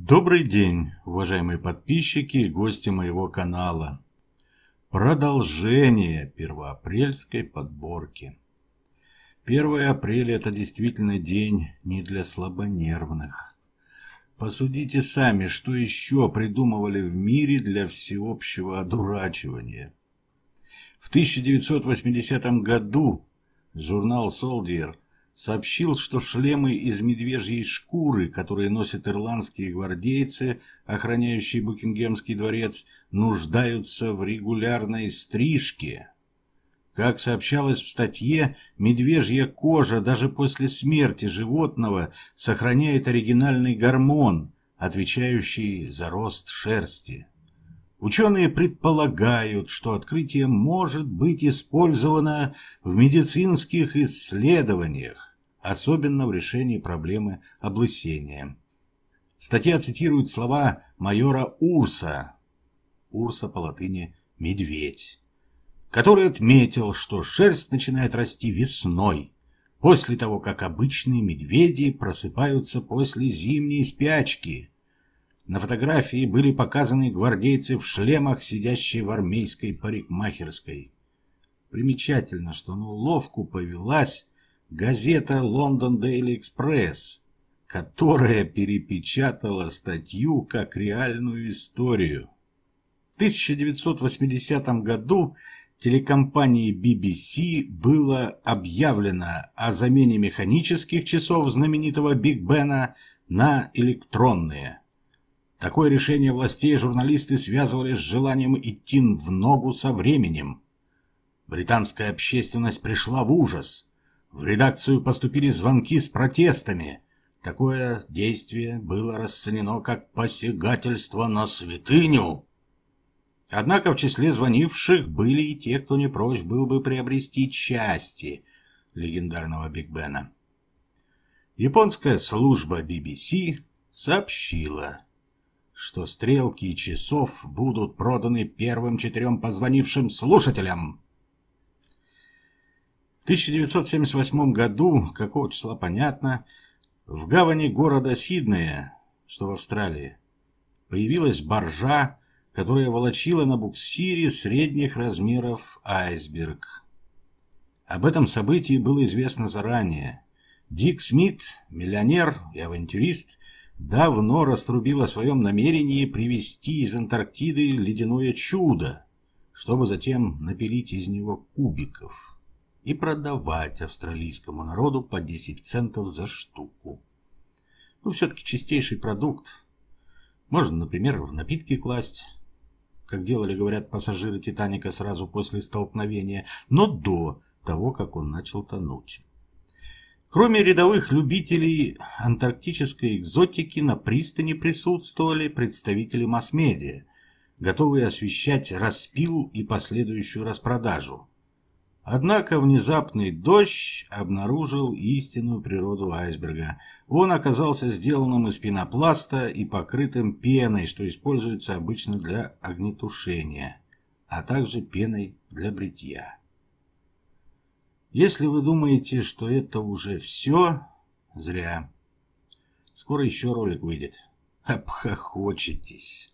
Добрый день, уважаемые подписчики и гости моего канала. Продолжение первоапрельской подборки. 1 апреля это действительно день не для слабонервных. Посудите сами, что еще придумывали в мире для всеобщего одурачивания. В 1980 году журнал Soldier сообщил, что шлемы из медвежьей шкуры, которые носят ирландские гвардейцы, охраняющие Букингемский дворец, нуждаются в регулярной стрижке. Как сообщалось в статье, медвежья кожа даже после смерти животного сохраняет оригинальный гормон, отвечающий за рост шерсти. Ученые предполагают, что открытие может быть использовано в медицинских исследованиях особенно в решении проблемы облысения. Статья цитирует слова майора Урса, Урса по латыни «медведь», который отметил, что шерсть начинает расти весной, после того, как обычные медведи просыпаются после зимней спячки. На фотографии были показаны гвардейцы в шлемах, сидящие в армейской парикмахерской. Примечательно, что на уловку повелась газета «Лондон Дейли Экспресс», которая перепечатала статью как реальную историю. В 1980 году телекомпании BBC было объявлено о замене механических часов знаменитого Биг Бена на электронные. Такое решение властей журналисты связывали с желанием идти в ногу со временем. Британская общественность пришла в ужас – в редакцию поступили звонки с протестами. Такое действие было расценено как посягательство на святыню. Однако в числе звонивших были и те, кто не прочь был бы приобрести части легендарного Биг Бена. Японская служба BBC сообщила, что стрелки часов будут проданы первым четырем позвонившим слушателям. 1978 году, какого числа понятно, в гавани города Сиднея, что в Австралии, появилась баржа, которая волочила на буксире средних размеров айсберг. Об этом событии было известно заранее. Дик Смит, миллионер и авантюрист, давно раструбил о своем намерении привезти из Антарктиды ледяное чудо, чтобы затем напилить из него кубиков и продавать австралийскому народу по 10 центов за штуку. Ну, все-таки чистейший продукт. Можно, например, в напитки класть, как делали, говорят, пассажиры «Титаника» сразу после столкновения, но до того, как он начал тонуть. Кроме рядовых любителей антарктической экзотики, на пристани присутствовали представители масс-медиа, готовые освещать распил и последующую распродажу. Однако внезапный дождь обнаружил истинную природу айсберга. Он оказался сделанным из пенопласта и покрытым пеной, что используется обычно для огнетушения, а также пеной для бритья. Если вы думаете, что это уже все, зря. Скоро еще ролик выйдет. Обхохочетесь.